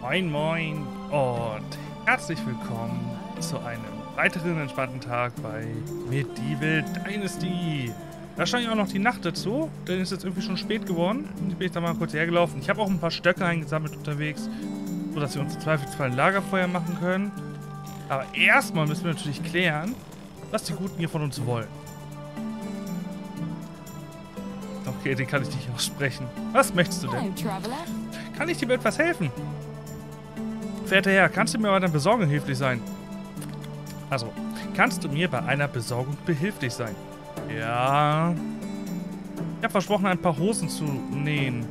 Moin Moin und herzlich willkommen zu einem weiteren entspannten Tag bei Medieval Dynasty. Da scheint ja auch noch die Nacht dazu, denn es ist jetzt irgendwie schon spät geworden. Und ich bin jetzt da mal kurz hergelaufen. Ich habe auch ein paar Stöcke eingesammelt unterwegs, sodass wir uns im Zweifelsfall ein Lagerfeuer machen können. Aber erstmal müssen wir natürlich klären, was die Guten hier von uns wollen. Okay, den kann ich nicht aussprechen. Was möchtest du denn? Kann ich dir mit etwas helfen? Verehrter Herr, kannst du mir bei einer Besorgung behilflich sein? Also, kannst du mir bei einer Besorgung behilflich sein? Ja. Ich habe versprochen, ein paar Hosen zu nähen.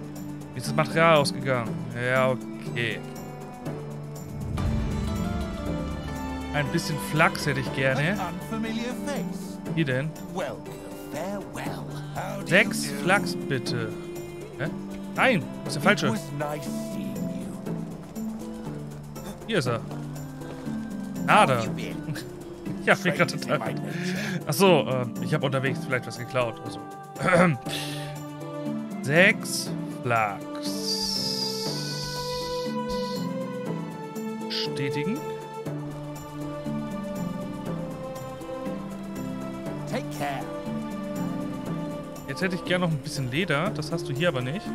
Wie ist das Material ausgegangen? Ja, okay. Ein bisschen Flachs hätte ich gerne. Hier denn? Sechs? Flachs bitte. Hä? Nein, das ist der falsche. Hier ist er. Nada. Ja, ich bin gerade total. Achso, ähm, ich habe unterwegs vielleicht was geklaut. Also. Sechs Flachs. Stetigen. Take care. Jetzt hätte ich gerne noch ein bisschen Leder. Das hast du hier aber nicht.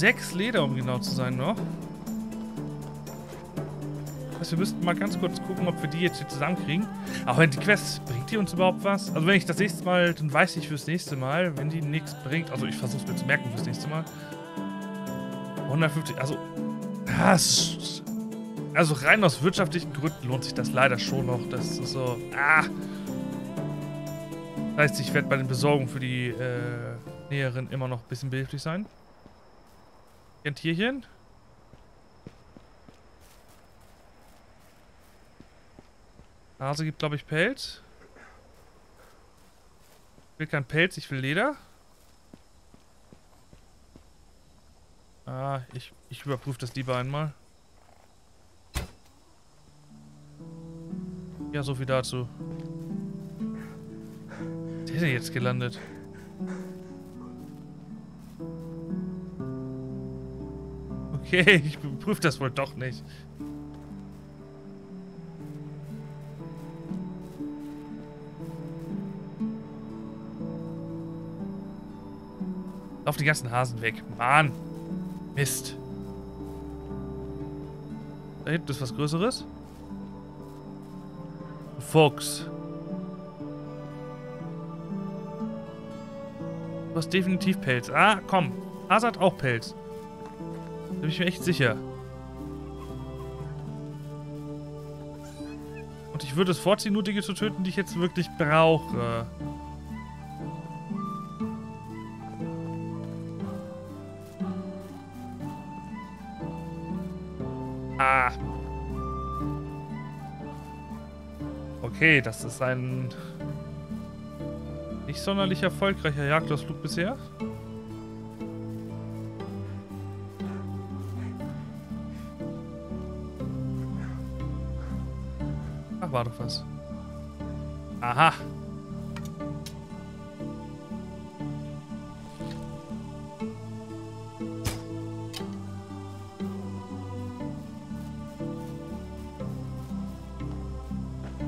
Sechs Leder, um genau zu sein, noch. Heißt, wir müssten mal ganz kurz gucken, ob wir die jetzt hier zusammenkriegen. Aber wenn die Quest, bringt die uns überhaupt was? Also wenn ich das nächste Mal, dann weiß ich fürs nächste Mal, wenn die nichts bringt. Also ich versuche es mir zu merken fürs nächste Mal. 150, also... Also rein aus wirtschaftlichen Gründen lohnt sich das leider schon noch. Das ist so... Ah... Das heißt, ich werde bei den Besorgungen für die äh, Näherin immer noch ein bisschen behilflich sein. Ein Tierchen. Hase gibt, glaube ich, Pelz. Ich will kein Pelz, ich will Leder. Ah, ich, ich überprüfe das lieber einmal. Ja, so viel dazu. Wo ist der jetzt gelandet? Okay, ich prüfe das wohl doch nicht. Lauf die ganzen Hasen weg. Mann. Mist. Da hinten ist was Größeres. Ein Fuchs. Du hast definitiv Pelz. Ah, komm. Hase hat auch Pelz. Da bin ich mir echt sicher. Und ich würde es vorziehen, nur Dinge zu töten, die ich jetzt wirklich brauche. Ah. Okay, das ist ein nicht sonderlich erfolgreicher Jagdausflug bisher. Was. Aha.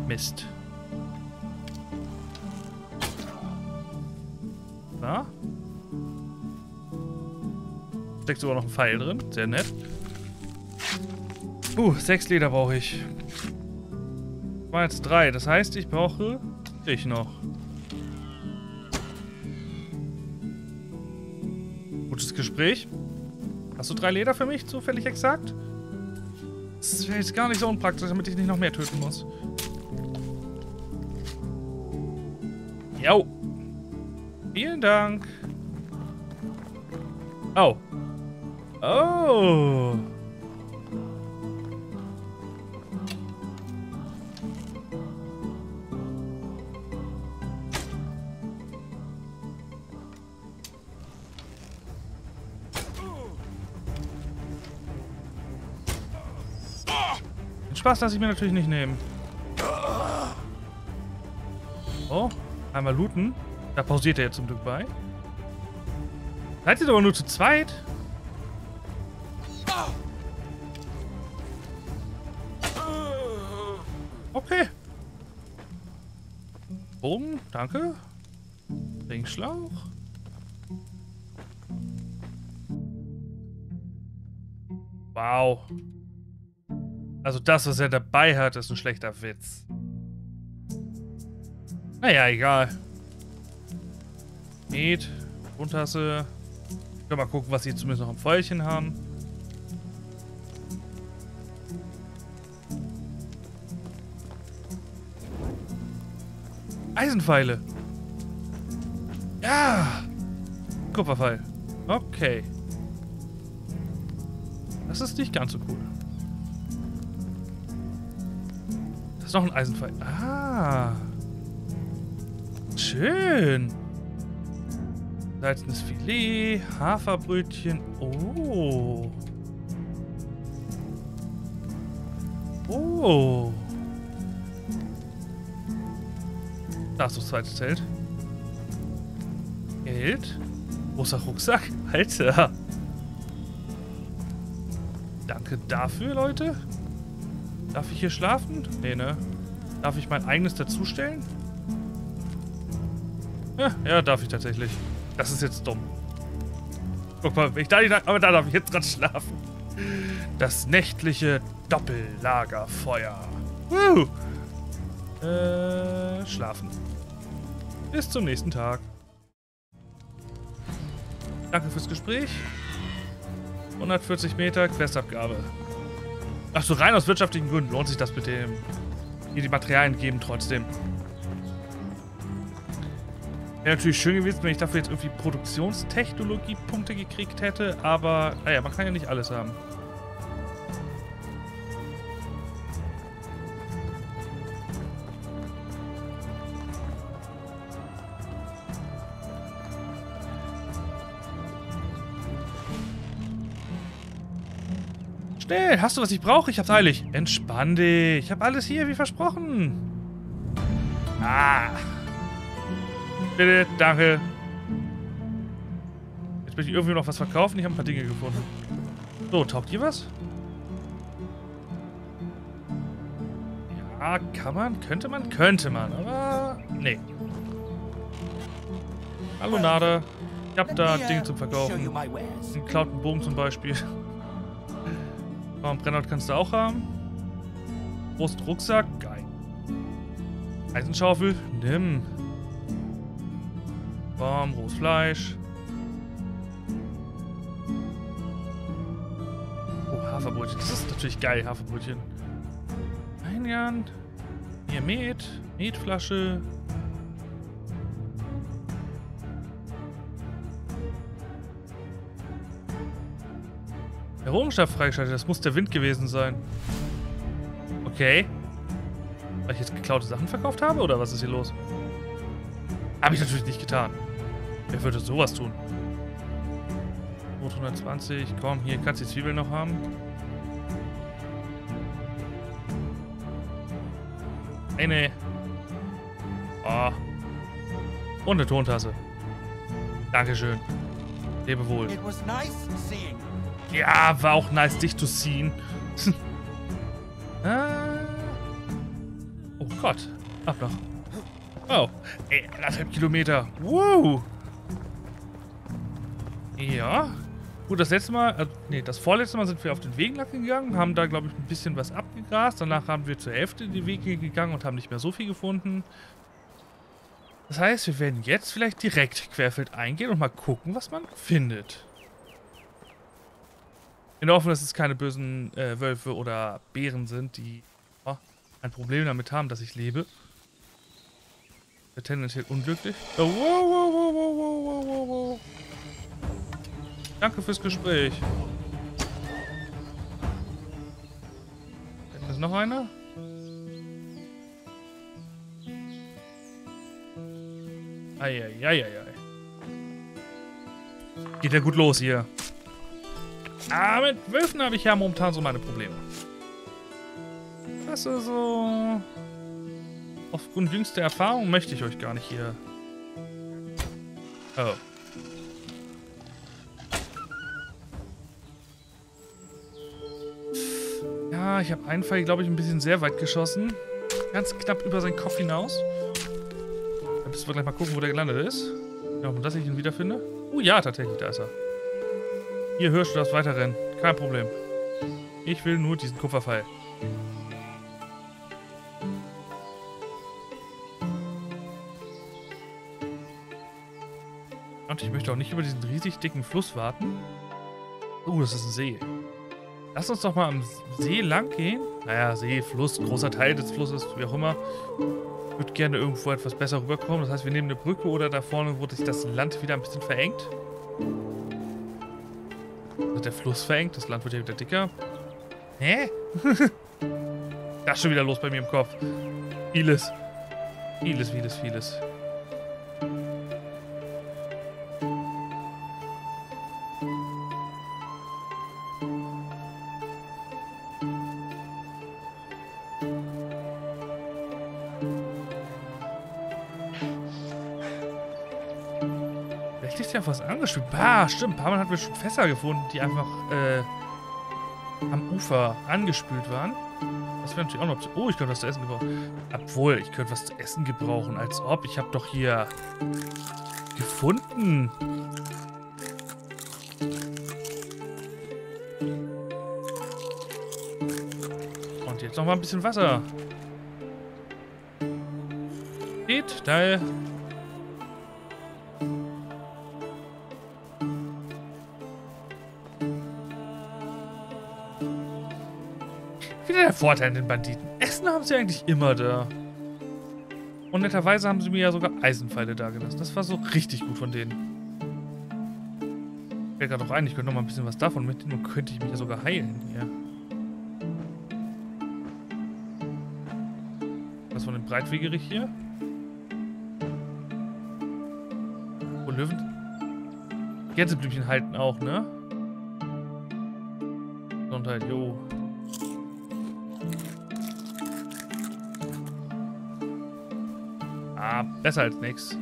Mist. Na? Steckt sogar noch ein Pfeil drin. Sehr nett. Uh, sechs Leder brauche ich. War jetzt drei. Das heißt, ich brauche ich noch. Gutes Gespräch. Hast du drei Leder für mich, zufällig exakt? Das wäre gar nicht so unpraktisch, damit ich nicht noch mehr töten muss. Jo. Vielen Dank. Oh. Oh. Spaß lasse ich mir natürlich nicht nehmen. Oh, einmal looten. Da pausiert er jetzt zum Glück bei. Seid ihr aber nur zu zweit? Okay. Bogen, danke. Ringschlauch. Wow. Also das, was er dabei hat, ist ein schlechter Witz. Naja, egal. Met, Grundtasse. Ich kann mal gucken, was sie zumindest noch am Feuerchen haben. Eisenpfeile. Ja. Kupferpfeil. Okay. Das ist nicht ganz so cool. Ist noch ein Eisenpfeil. Ah. Schön. Salzenes Filet, Haferbrötchen. Oh. Oh. Da ist das zweite Zelt. Geld. Großer Rucksack. Alter. Danke dafür, Leute. Darf ich hier schlafen? Nee, ne? Darf ich mein eigenes dazustellen? Ja, ja, darf ich tatsächlich. Das ist jetzt dumm. Guck mal, ich da nicht, aber da darf ich jetzt gerade schlafen. Das nächtliche Doppellagerfeuer. Woo! Äh, schlafen. Bis zum nächsten Tag. Danke fürs Gespräch. 140 Meter Questabgabe. Ach so, rein aus wirtschaftlichen Gründen lohnt sich das mit dem... Hier die Materialien geben trotzdem. Wäre natürlich schön gewesen, wenn ich dafür jetzt irgendwie Produktionstechnologie-Punkte gekriegt hätte, aber naja, man kann ja nicht alles haben. Schnell, hast du, was ich brauche? Ich hab's eilig. Entspann dich. Ich hab alles hier, wie versprochen. Ah. Bitte, danke. Jetzt möchte ich irgendwie noch was verkaufen. Ich habe ein paar Dinge gefunden. So, taugt hier was? Ja, kann man, könnte man, könnte man, aber nee. Hallo Nada. Ich hab da Dinge zum Verkaufen. Einen geklauten Bogen zum Beispiel. Warum Brennert kannst du auch haben? Großen Rucksack, geil. Eisenschaufel, nimm. Bam, rohes Fleisch. Oh, Haferbrötchen. Das ist natürlich geil, Haferbrötchen. Eingarn. Hier Met. Metflasche. Errungenschaft freigeschaltet. Das muss der Wind gewesen sein. Okay. Weil ich jetzt geklaute Sachen verkauft habe? Oder was ist hier los? Habe ich natürlich nicht getan. Wer würde sowas tun? 120, komm, hier kannst du die Zwiebeln noch haben. Eine. Oh. Und eine Tontasse. Dankeschön. Lebe wohl. Ja, war auch nice, dich zu ziehen. ah. Oh Gott. Ab noch. Oh. Ey, anderthalb Kilometer. Woo. Ja. Gut, das letzte Mal, äh, nee, das vorletzte Mal sind wir auf den Wegen lang gegangen, haben da, glaube ich, ein bisschen was abgegrast. Danach haben wir zur Hälfte die Wege gegangen und haben nicht mehr so viel gefunden. Das heißt, wir werden jetzt vielleicht direkt querfeld eingehen und mal gucken, was man findet. In der Hoffnung, dass es keine bösen äh, Wölfe oder Bären sind, die oh, ein Problem damit haben, dass ich lebe. Tendenziell unglücklich. Oh, wow, wow, wow, wow, wow, wow. Danke fürs Gespräch. Ist noch einer? Eieieiei. Geht ja gut los hier. Aber mit Wölfen habe ich ja momentan so meine Probleme. Das ist so... Aufgrund jüngster Erfahrung möchte ich euch gar nicht hier... Oh. ich habe einen Fall, glaube ich, ein bisschen sehr weit geschossen. Ganz knapp über seinen Kopf hinaus. Da müssen wir gleich mal gucken, wo der gelandet ist. Ja, und dass ich ihn wiederfinde. Oh ja, tatsächlich, da ist er. Hier, hörst du das weiterrennen. Kein Problem. Ich will nur diesen Kupferpfeil. Und ich möchte auch nicht über diesen riesig dicken Fluss warten. Oh, das ist ein See. Lass uns doch mal am See lang gehen. Naja, See, Fluss, großer Teil des Flusses, wie auch immer. Ich würde gerne irgendwo etwas besser rüberkommen. Das heißt, wir nehmen eine Brücke oder da vorne, wo sich das Land wieder ein bisschen verengt. Also der Fluss verengt, das Land wird ja wieder dicker. Hä? das ist schon wieder los bei mir im Kopf. Vieles. Vieles, vieles, vieles. Ja was angespielt. Bah, stimmt. Ein paar Mal hatten wir schon Fässer gefunden, die einfach äh, am Ufer angespült waren. Das wäre natürlich auch noch... Oh, ich könnte was zu essen gebrauchen. Obwohl, ich könnte was zu essen gebrauchen. Als ob. Ich habe doch hier gefunden. Und jetzt noch mal ein bisschen Wasser. Geht, da. Der Vorteil an den Banditen. Essen haben sie eigentlich immer da. Und netterweise haben sie mir ja sogar Eisenpfeile da gelassen. Das war so richtig gut von denen. Fällt gerade auch ein, ich könnte noch mal ein bisschen was davon mitnehmen und könnte ich mich ja sogar heilen hier. Was von dem Breitwegerich hier? Oh, Löwen. Gänseblümchen halten auch, ne? Gesundheit, jo. Besser als nix.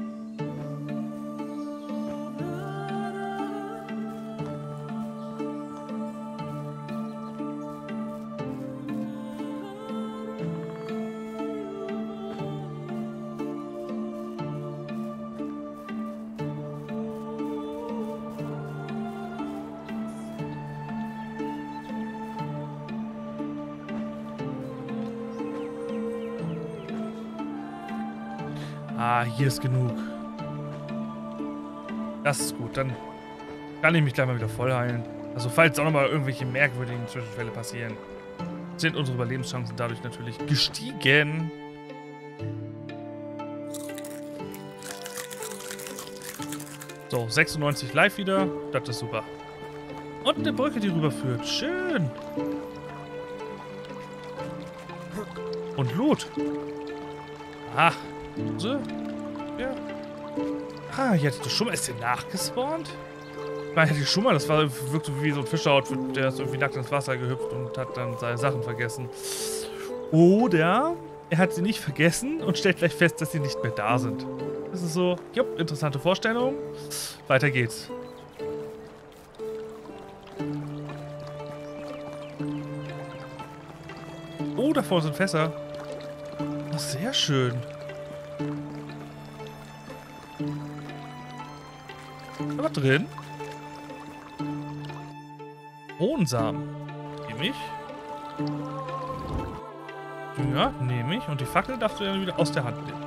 Ah, hier ist genug. Das ist gut, dann kann ich mich gleich mal wieder voll heilen. Also falls auch nochmal irgendwelche merkwürdigen Zwischenfälle passieren, sind unsere Überlebenschancen dadurch natürlich gestiegen. So, 96 live wieder. Das ist super. Und eine Brücke, die rüberführt. Schön. Und Loot. Ach, so. Ja. Ah, hier hat die Schummer. Ist der nachgespawnt? Ich meine, die Schummer, das war wirkt so wie so ein Fischer-Outfit, der ist irgendwie nackt ins Wasser gehüpft und hat dann seine Sachen vergessen. Oder er hat sie nicht vergessen und stellt gleich fest, dass sie nicht mehr da sind. Das ist so, jupp, interessante Vorstellung. Weiter geht's. Oh, da vorne sind Fässer. Ach, sehr schön. Drin. Mohnsamen. Nehme ich. Dünger nehme ich. Und die Fackel darfst du ja wieder aus der Hand nehmen.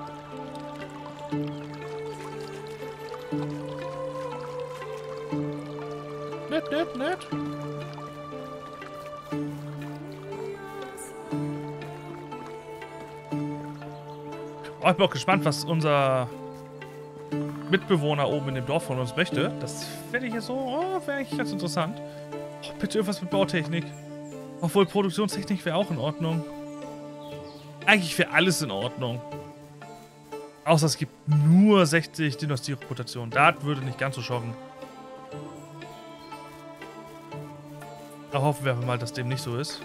Nett, nett, nett. Oh, ich bin auch gespannt, was unser Mitbewohner oben in dem Dorf von uns möchte. Das fände ich jetzt so, oh, wäre eigentlich ganz interessant. Oh, bitte irgendwas mit Bautechnik. Obwohl Produktionstechnik wäre auch in Ordnung. Eigentlich wäre alles in Ordnung. Außer es gibt nur 60 Dynastie-Reputationen. Das würde nicht ganz so schocken. Da hoffen wir mal, dass dem nicht so ist.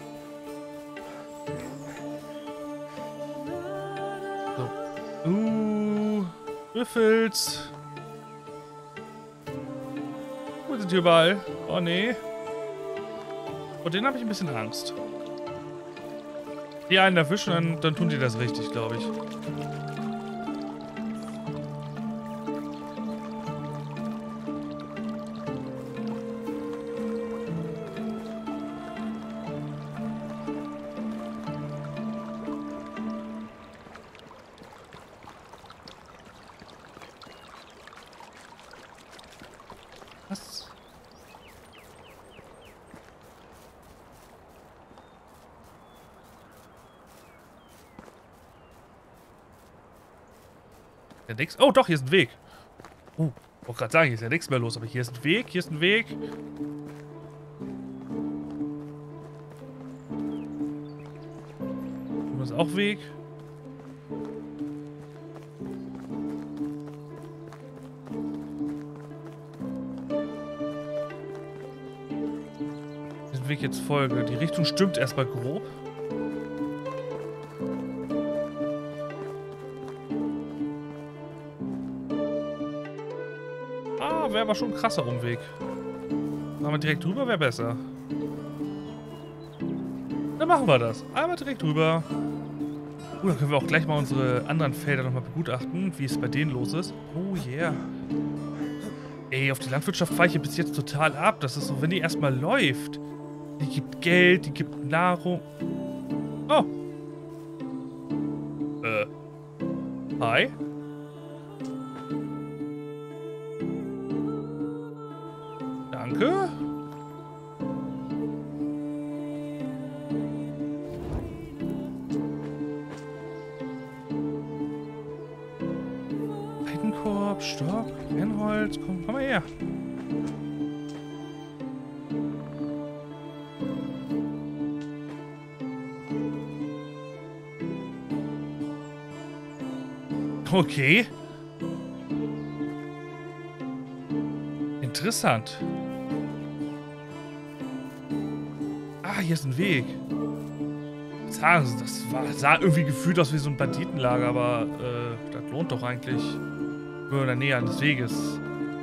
So. Uh, Büffels. Sind die überall? Oh nee. Vor denen habe ich ein bisschen Angst. Die einen erwischen, dann, dann tun die das richtig, glaube ich. Was? Ja, nix. Oh, doch, hier ist ein Weg. Oh, wollte gerade sagen, hier ist ja nichts mehr los, aber hier ist ein Weg, hier ist ein Weg. Hier ist auch Weg. Weg jetzt folge. Die Richtung stimmt erstmal grob. Aber schon ein krasser Umweg. Wir direkt drüber, wäre besser. Dann machen wir das. Einmal direkt drüber. Uh, dann können wir auch gleich mal unsere anderen Felder nochmal begutachten, wie es bei denen los ist. Oh yeah. Ey, auf die Landwirtschaft fahre ich hier bis jetzt total ab. Das ist so, wenn die erstmal läuft. Die gibt Geld, die gibt Nahrung. Oh. Äh. Hi. Danke. Weidenkorb, Stock, Brennholz, komm, komm mal her. Okay. Interessant. Ah, hier ist ein Weg. Sagen Sie, das war, sah irgendwie gefühlt aus wie so ein Banditenlager, aber äh, das lohnt doch eigentlich. Nur in der Nähe eines Weges.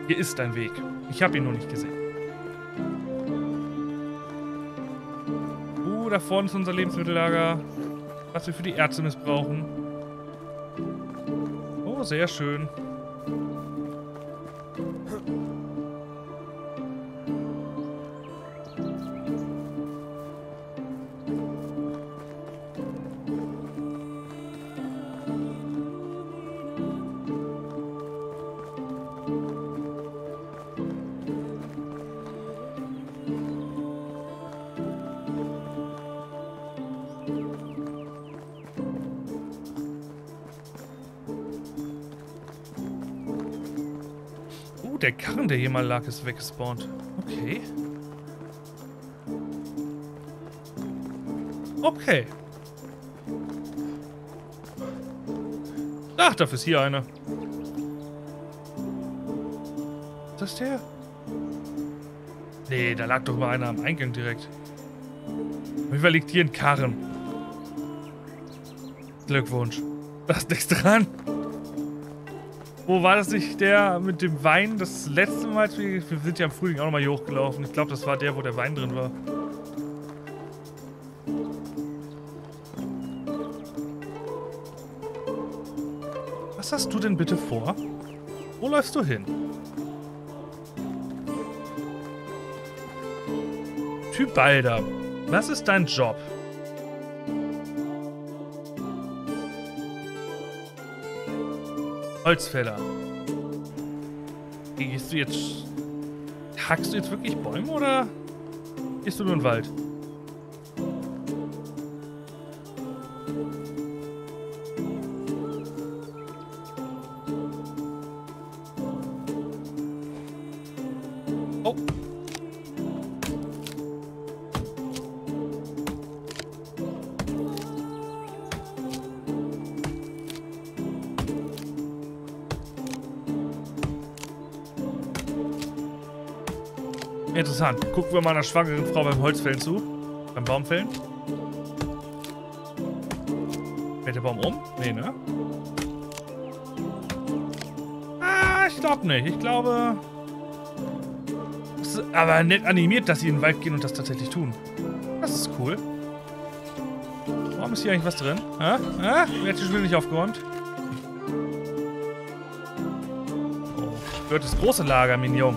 Hier ist ein Weg. Ich habe ihn nur nicht gesehen. Uh, da vorne ist unser Lebensmittellager. Was wir für die Ärzte missbrauchen. Oh, sehr schön. Uh, der Karren, der hier mal lag, ist weggespawnt. Okay. Okay. Ach, dafür ist hier einer. Ist das der? Nee, da lag doch mal einer am Eingang direkt. Auf jeden Fall liegt hier ein Karren. Glückwunsch. Da ist nichts dran. Wo war das nicht der mit dem Wein das letzte Mal? Wir sind ja im Frühling auch nochmal hier hochgelaufen. Ich glaube, das war der, wo der Wein drin war. Was hast du denn bitte vor? Wo läufst du hin? Typ Balder, was ist dein Job? Holzfäller. Gehst du jetzt. Hackst du jetzt wirklich Bäume oder gehst du nur in den Wald? Interessant. Gucken wir mal einer schwangeren Frau beim Holzfällen zu. Beim Baumfällen. Fällt der Baum um? Nee, ne? Ah, ich glaube nicht. Ich glaube... Aber nett animiert, dass sie in den Wald gehen und das tatsächlich tun. Das ist cool. Warum ist hier eigentlich was drin? Hä? Hä? Wer hat die Schule nicht aufgeräumt? Oh, wird das große Lager, Minion.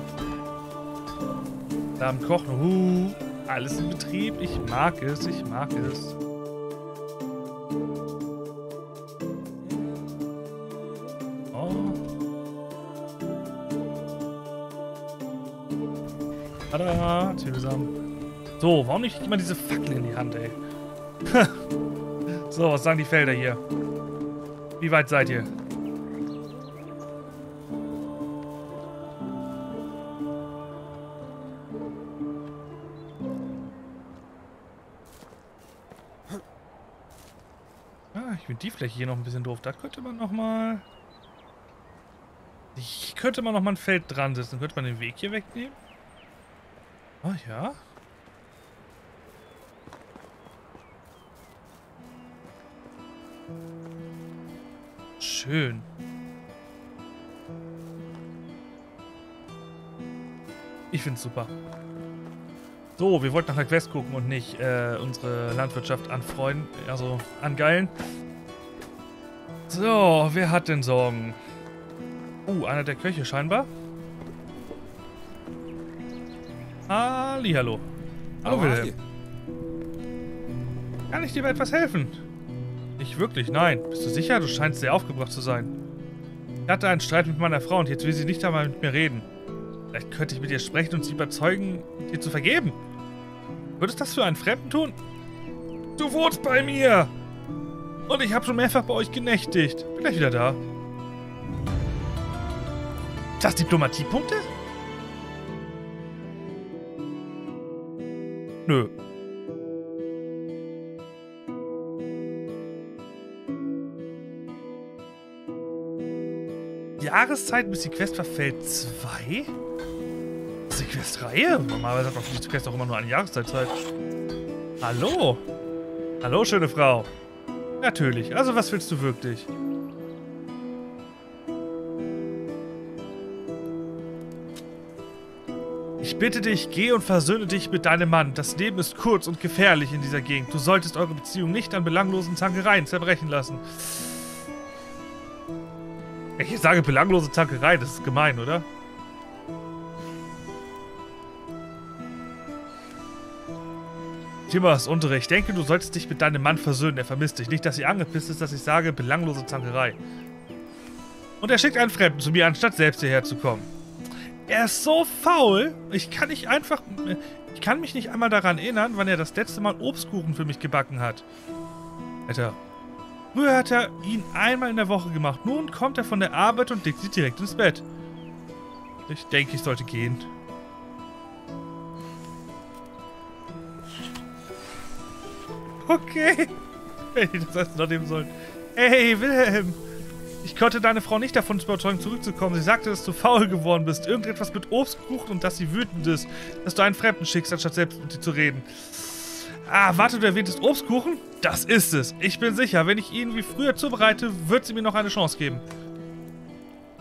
Am Kochen. Uh, alles in Betrieb. Ich mag es, ich mag es. Oh. Tada, Tübesam. So, warum nicht immer diese Fackel in die Hand, ey? so, was sagen die Felder hier? Wie weit seid ihr? Fläche hier noch ein bisschen doof. Da könnte man noch mal... Ich könnte man noch mal ein Feld dran setzen. Könnte man den Weg hier wegnehmen? Oh ja. Schön. Ich find's super. So, wir wollten nach der Quest gucken und nicht äh, unsere Landwirtschaft anfreuen, also angeilen. So, wer hat denn Sorgen? Uh, einer der Köche scheinbar. Hallihallo. Hallo are Wilhelm. Kann ich dir bei etwas helfen? Nicht wirklich, nein. Bist du sicher? Du scheinst sehr aufgebracht zu sein. Ich hatte einen Streit mit meiner Frau und jetzt will sie nicht einmal mit mir reden. Vielleicht könnte ich mit ihr sprechen und sie überzeugen, dir zu vergeben. Würdest du das für einen Fremden tun? Du wohnst bei mir! Und ich habe schon mehrfach bei euch genächtigt. Bin gleich wieder da. Das Diplomatiepunkte? Nö. Jahreszeit, bis die Quest verfällt. Zwei? Das ist die Questreihe? Normalerweise hat man die Quest auch immer nur eine Jahreszeitzeit. Hallo? Hallo, schöne Frau. Natürlich. Also, was willst du wirklich? Ich bitte dich, geh und versöhne dich mit deinem Mann. Das Leben ist kurz und gefährlich in dieser Gegend. Du solltest eure Beziehung nicht an belanglosen Zankereien zerbrechen lassen. Ich sage belanglose Zankerei, das ist gemein, oder? Timbers, untere. Ich denke, du solltest dich mit deinem Mann versöhnen. Er vermisst dich. Nicht, dass sie angepisst ist, dass ich sage, belanglose Zankerei. Und er schickt einen Fremden zu mir, anstatt selbst hierher zu kommen. Er ist so faul. Ich kann nicht einfach... Ich kann mich nicht einmal daran erinnern, wann er das letzte Mal Obstkuchen für mich gebacken hat. Alter. Früher hat er ihn einmal in der Woche gemacht. Nun kommt er von der Arbeit und legt sich direkt ins Bett. Ich denke, ich sollte gehen. Okay. Hätte ich das erst noch nehmen sollen. Hey, Wilhelm. Ich konnte deine Frau nicht davon überzeugen, zurückzukommen. Sie sagte, dass du faul geworden bist. Irgendetwas mit Obstkuchen und dass sie wütend ist. Dass du einen Fremden schickst, anstatt selbst mit dir zu reden. Ah, warte, du erwähntest Obstkuchen? Das ist es. Ich bin sicher, wenn ich ihn wie früher zubereite, wird sie mir noch eine Chance geben.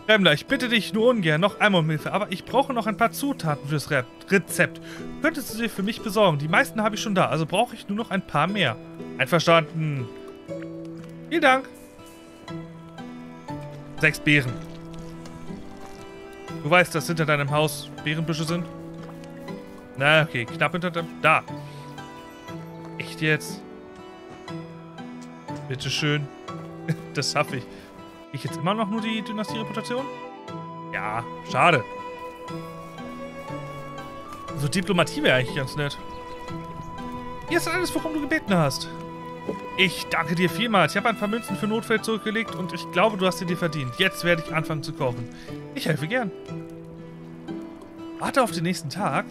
Fremder, ich bitte dich nur ungern noch einmal um Hilfe, aber ich brauche noch ein paar Zutaten fürs Re Rezept. Könntest du sie für mich besorgen? Die meisten habe ich schon da, also brauche ich nur noch ein paar mehr. Einverstanden. Vielen Dank. Sechs Beeren. Du weißt, dass hinter deinem Haus Beerenbüsche sind? Na, okay, knapp hinter dem... Da. Echt jetzt? Bitteschön. Das schaffe ich. Ich jetzt immer noch nur die Dynastie-Reputation? Ja, schade. So Diplomatie wäre eigentlich ganz nett. Hier ist alles, worum du gebeten hast. Ich danke dir vielmals. Ich habe ein paar Münzen für Notfall zurückgelegt und ich glaube, du hast sie dir verdient. Jetzt werde ich anfangen zu kochen. Ich helfe gern. Warte auf den nächsten Tag.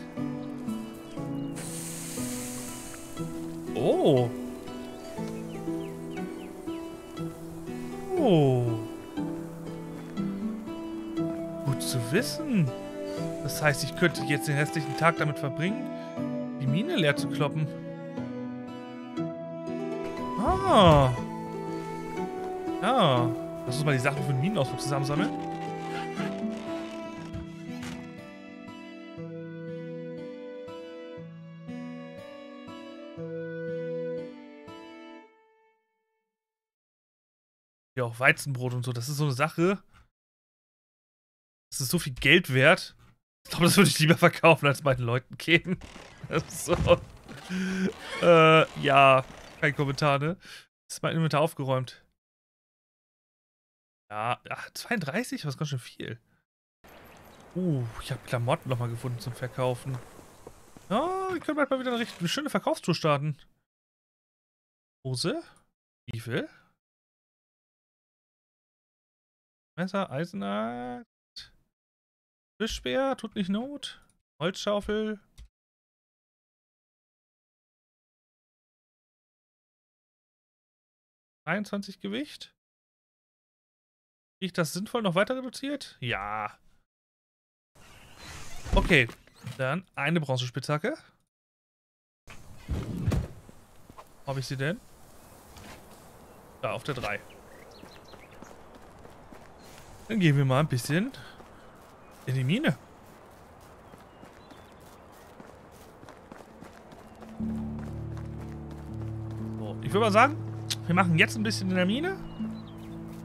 Oh. Oh. Zu wissen. Das heißt, ich könnte jetzt den restlichen Tag damit verbringen, die Mine leer zu kloppen. Ah. Ja. Lass uns mal die Sachen für den Minenausflug zusammensammeln. Ja, auch Weizenbrot und so. Das ist so eine Sache. Das ist so viel Geld wert. Ich glaube, das würde ich lieber verkaufen, als meinen Leuten geben. Ist so. Äh, ja. Kein Kommentar, ne? Ist mein Inventar aufgeräumt. Ja, ach, 32? Was ganz schön viel. Uh, ich habe Klamotten nochmal gefunden zum Verkaufen. Ja, ich könnte mal wieder eine, richtig, eine schöne Verkaufstour starten. Hose? Stiefel? Messer, Eisenart. Fischspeer, tut nicht Not. Holzschaufel. ...23 Gewicht. Kriege ich das sinnvoll noch weiter reduziert? Ja. Okay, dann eine Bronzespitzhacke. Habe ich sie denn? Da, auf der 3. Dann gehen wir mal ein bisschen in die Mine. Ich würde mal sagen, wir machen jetzt ein bisschen in der Mine.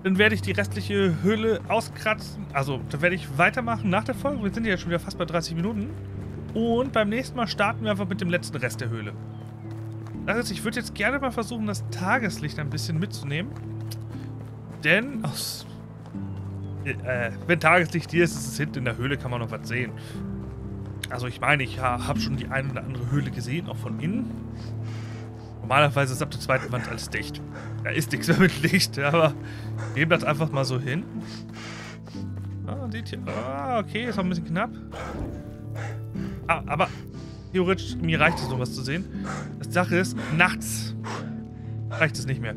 Dann werde ich die restliche Höhle auskratzen. Also, dann werde ich weitermachen nach der Folge. Wir sind ja schon wieder fast bei 30 Minuten. Und beim nächsten Mal starten wir einfach mit dem letzten Rest der Höhle. Das heißt, ich würde jetzt gerne mal versuchen, das Tageslicht ein bisschen mitzunehmen. Denn aus äh, wenn Tageslicht hier ist, ist es hinten in der Höhle, kann man noch was sehen. Also ich meine, ich habe schon die eine oder andere Höhle gesehen, auch von innen. Normalerweise ist ab der zweiten Wand alles dicht. Da ist nichts mehr mit Licht, aber nehmen das einfach mal so hin. Ah, seht ihr? Ah, okay, ist noch ein bisschen knapp. Ah, aber theoretisch, mir reicht es noch was zu sehen. Das Sache ist, nachts reicht es nicht mehr.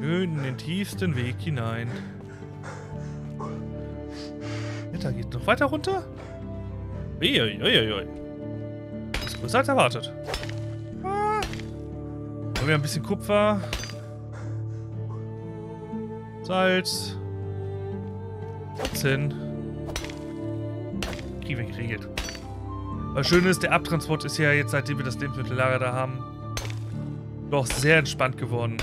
Schön in den tiefsten Weg hinein. Da geht noch weiter runter. Uiuiuiui. Das ist größer als erwartet. Ah. Haben wir ein bisschen Kupfer. Salz. Zinn. Kriegen wir geregelt. Was schön ist, der Abtransport ist ja jetzt, seitdem wir das Lebensmittellager da haben, doch sehr entspannt geworden.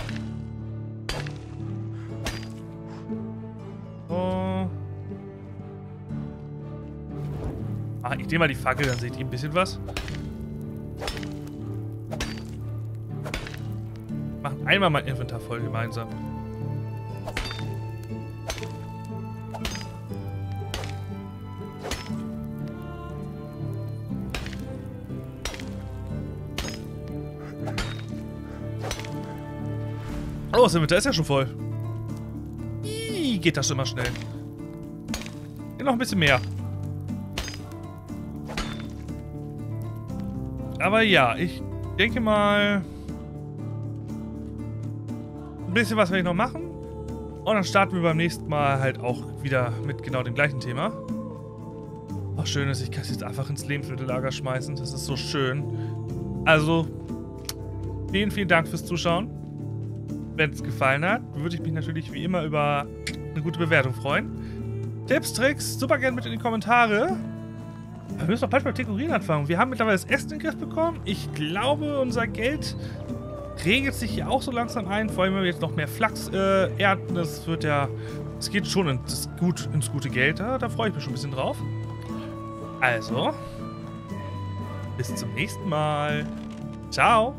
Ah, ich nehme mal die Fackel, dann seht ihr ein bisschen was. Machen einmal mein Inventar voll gemeinsam. Oh, das Inventar ist ja schon voll. Ih, geht das immer schnell. Hier noch ein bisschen mehr. Aber ja, ich denke mal... Ein bisschen was werde ich noch machen. Und dann starten wir beim nächsten Mal halt auch wieder mit genau dem gleichen Thema. Ach, schön ist, ich kann es jetzt einfach ins Lebensmittellager schmeißen. Das ist so schön. Also, vielen, vielen Dank fürs Zuschauen. Wenn es gefallen hat, würde ich mich natürlich wie immer über eine gute Bewertung freuen. Tipps, Tricks, super gerne mit in die Kommentare. Wir müssen doch bald mal Dekorieren anfangen. Wir haben mittlerweile das Essen in den Griff bekommen. Ich glaube, unser Geld regelt sich hier auch so langsam ein. Vor allem, wenn wir jetzt noch mehr Flachs äh, ernten. Das wird ja... Es geht schon ins, gut, ins gute Geld. Da, da freue ich mich schon ein bisschen drauf. Also, bis zum nächsten Mal. Ciao.